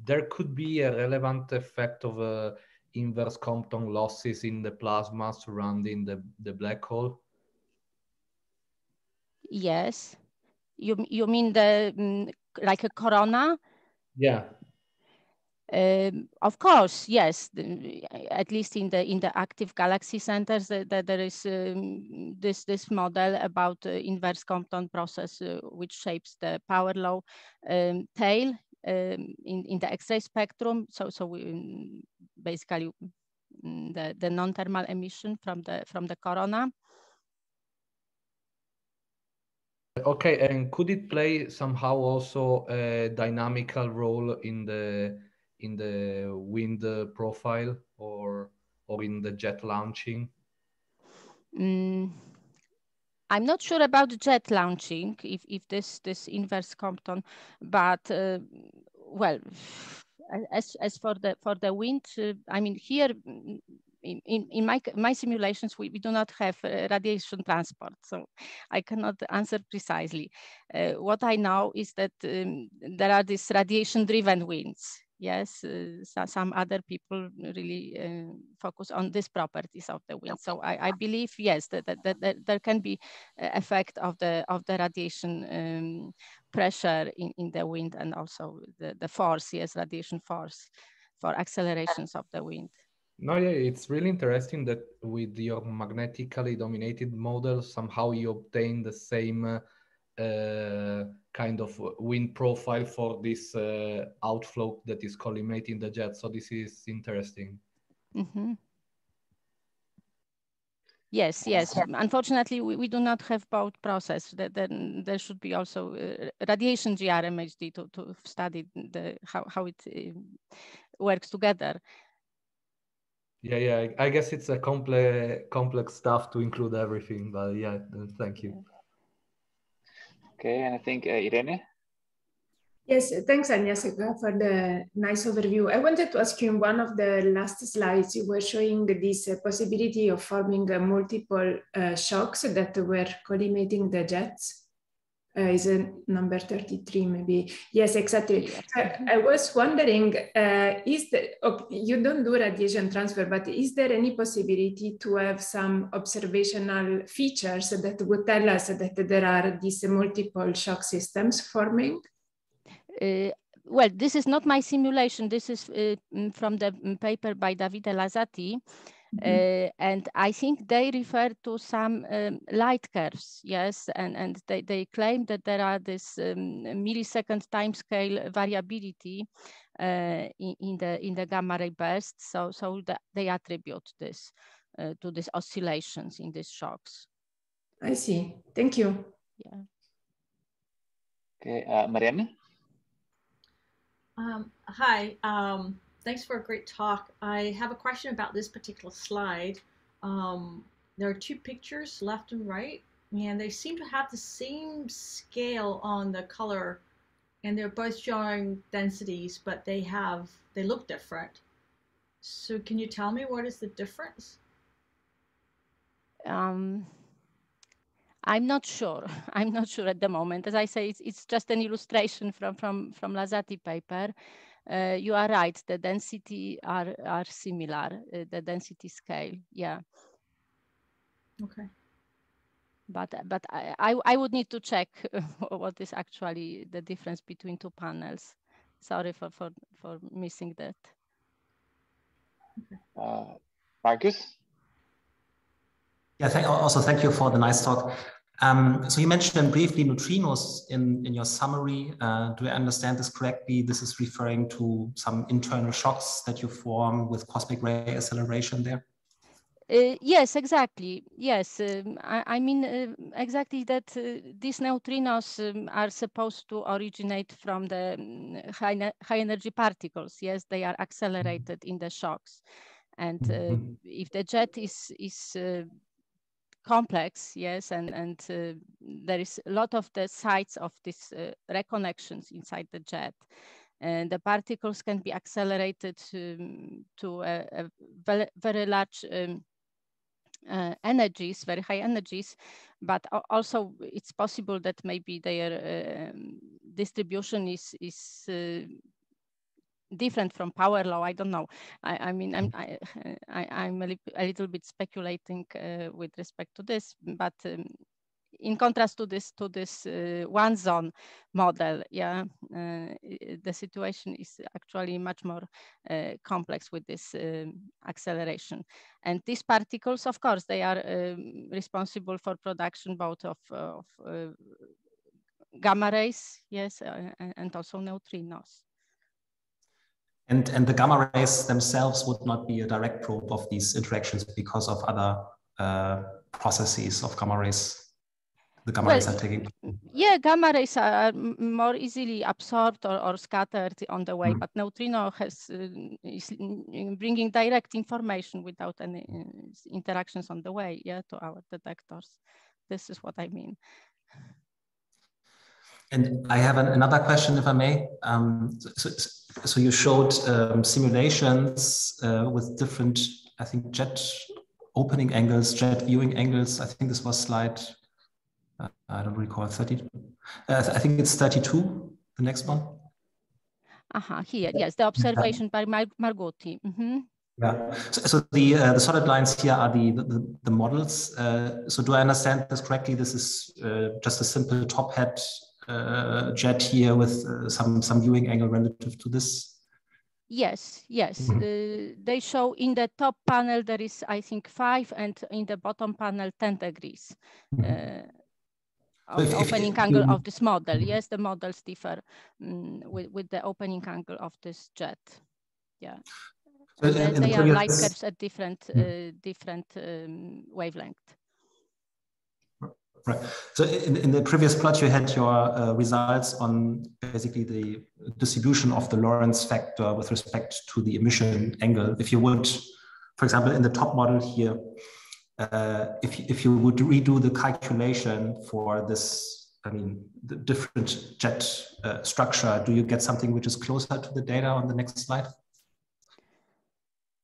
there could be a relevant effect of uh, inverse Compton losses in the plasma surrounding the, the black hole Yes. You you mean the um, like a corona? Yeah. Um, of course, yes. At least in the in the active galaxy centers, that the, there is um, this this model about uh, inverse Compton process, uh, which shapes the power law um, tail um, in in the X-ray spectrum. So so we, um, basically mm, the the non-thermal emission from the from the corona. Okay, and could it play somehow also a dynamical role in the in the wind profile or or in the jet launching? Mm, I'm not sure about jet launching if if this this inverse Compton, but uh, well, as, as for the for the wind, uh, I mean here in, in, my, my simulations, we, we do not have uh, radiation transport, so I cannot answer precisely. Uh, what I know is that um, there are these radiation-driven winds. Yes, uh, so some other people really uh, focus on these properties of the wind. So I, I believe, yes, that, that, that, that, there can be effect of the, of the radiation um, pressure in, in the wind and also the, the force, yes, radiation force for accelerations of the wind. No, yeah, it's really interesting that with your magnetically dominated model, somehow you obtain the same uh, uh, kind of wind profile for this uh, outflow that is collimating the jet. So this is interesting. Mm -hmm. Yes, yes. Unfortunately, we, we do not have both process. That then there should be also uh, radiation GRMHD to, to study the how, how it uh, works together. Yeah, yeah. I guess it's a complex complex stuff to include everything, but yeah, thank you. Okay, and I think uh, Irene. Yes, thanks, Agnieszka, for the nice overview. I wanted to ask you in one of the last slides, you were showing this uh, possibility of forming uh, multiple uh, shocks that were collimating the jets uh, is a number 33 maybe? Yes exactly. I, I was wondering uh, is the okay, you don't do radiation transfer but is there any possibility to have some observational features that would tell us that there are these multiple shock systems forming? Uh, well this is not my simulation. This is uh, from the paper by Davide Lazzati Mm-hmm. Uh, and I think they refer to some um, light curves, yes, and, and they, they claim that there are this um, millisecond timescale variability uh, in, in, the in the gamma ray burst. So so that they attribute this uh, to these oscillations in these shocks. I see. Thank you. Yeah. Okay, uh, Marianne. Um, hi. Um, thanks for a great talk. I have a question about this particular slide. Um, there are two pictures, left and right, and they seem to have the same scale on the color, and they're both showing densities, but they have they look different. So can you tell me what is the difference? Um, I'm not sure. I'm not sure at the moment. As I say, it's, it's just an illustration from from from Lazzati paper uh, you are right, the density are, are similar, uh, the density scale, yeah. Okay. But, but I, I, I would need to check what is actually the difference between two panels. Sorry for, for, for missing that. Okay. Uh, Marcus? Yeah, thank, also thank you for the nice talk. Um, so you mentioned briefly neutrinos in, in your summary. Uh, do I understand this correctly? This is referring to some internal shocks that you form with cosmic ray acceleration there? Uh, yes, exactly. Yes, um, I, I, mean uh, exactly that uh, these neutrinos um, are supposed to originate from the um, high, high energy particles. Yes, they are accelerated in the shocks. And uh, mm-hmm. if the jet is, is uh, complex, yes, and, and uh, there is a lot of the sites of these uh, reconnections inside the jet. And the particles can be accelerated um, to a, a very, large um, uh, energies, very high energies, but also it's possible that maybe their um, distribution is, is uh, different from power law. I don't know. I, I mean, I'm I, I, am a, li a, little bit speculating uh, with respect to this, but um, in contrast to this to this uh, one zone model, yeah, uh, the situation is actually much more uh, complex with this um, acceleration. And these particles, of course, they are um, responsible for production both of, of uh, gamma rays, yes, uh, and also neutrinos. And, and the gamma rays themselves would not be a direct probe of these interactions because of other uh, processes of gamma rays the gamma well, rays are taking? Yeah, gamma rays are more easily absorbed or, or scattered on the way, mm. but neutrino has uh, is bringing direct information without any uh, interactions on the way, yeah, to our detectors. This is what I mean. And I have an, another question, if I may. Um, so, so so you showed um, simulations uh, with different, I think, jet opening angles, jet viewing angles. I think this was slide, uh, I don't recall, 30. Uh, I think it's 32, the next one. Uh-huh, here, yes, the observation by Mar Margutti. Mm -hmm. Yeah. So, so the uh, the solid lines here are the the, the models. Uh, so do I understand this correctly? This is uh, just a simple top hat uh, jet here with uh, some some viewing angle relative to this. Yes, yes. Mm -hmm. they show in the top panel there is I think five, and in the bottom panel ten degrees. Mm -hmm. Of if, opening if, angle of this model. Yes, the models differ um, with, with the opening angle of this jet. Yeah. So they the are light curves at different hmm. uh, different um, wavelength. Right. So in, in the previous plot, you had your uh, results on basically the distribution of the Lorentz factor with respect to the emission angle. If you would, for example, in the top model here, uh, if, if you would redo the calculation for this, I mean, the different jet uh, structure, do you get something which is closer to the data on the next slide?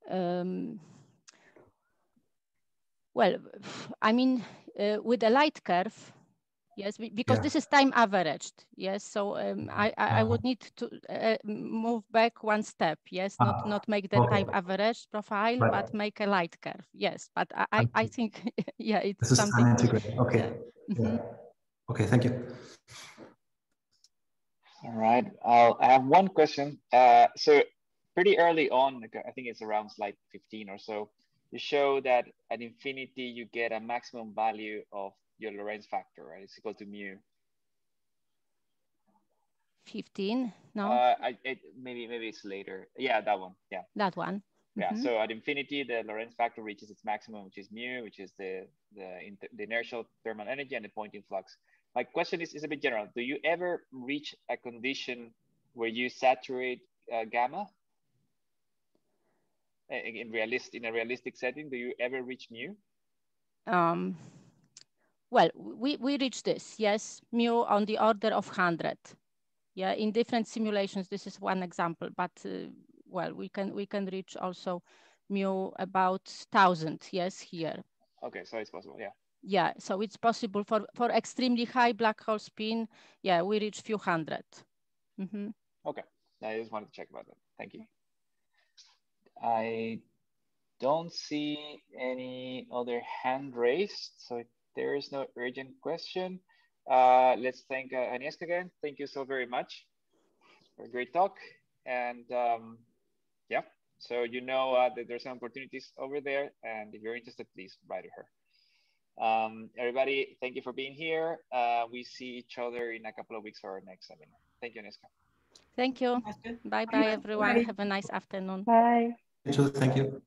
Um, well, I mean, uh, with a light curve, yes, because yeah. this is time averaged, yes. So um, I, I, I, would need to uh, move back one step, yes, not uh, not make the okay. time average profile, right. but make a light curve, yes. But I, I, I think, yeah, it's this is something. integrated. Okay. Yeah. Mm -hmm. Okay, thank you. All right, I'll, I have one question. Uh, so pretty early on, I think it's around slide 15 or so, you show that at infinity, you get a maximum value of your Lorentz factor, right? It's equal to mu. 15, no? Uh, I, it, maybe, maybe it's later. Yeah, that one, yeah. That one. Yeah, mm -hmm. so at infinity, the Lorentz factor reaches its maximum, which is mu, which is the, the, the inertial thermal energy and the Poynting flux. My question is, is a bit general. Do you ever reach a condition where you saturate uh, gamma? In realist in a realistic setting do you ever reach mu? Um, well we we reach this yes mu on the order of 100 yeah in different simulations this is one example but uh, well we can we can reach also mu about 1000 yes here. Okay so it's possible yeah. Yeah so it's possible for for extremely high black hole spin yeah we reach few hundred. Mm -hmm. okay i just wanted to check about that. Thank you I don't see any other hand raised, so there is no urgent question. Uh, let's thank uh, Agnieszka again. Thank you so very much for a great talk. And um, yeah, so you know uh, that there's some opportunities over there. And if you're interested, please write to her. Um, everybody, thank you for being here. Uh, we see each other in a couple of weeks for our next seminar. Thank you, Agnieszka. Thank you. Bye-bye, everyone. Bye. Have a nice afternoon. Bye. Thank you.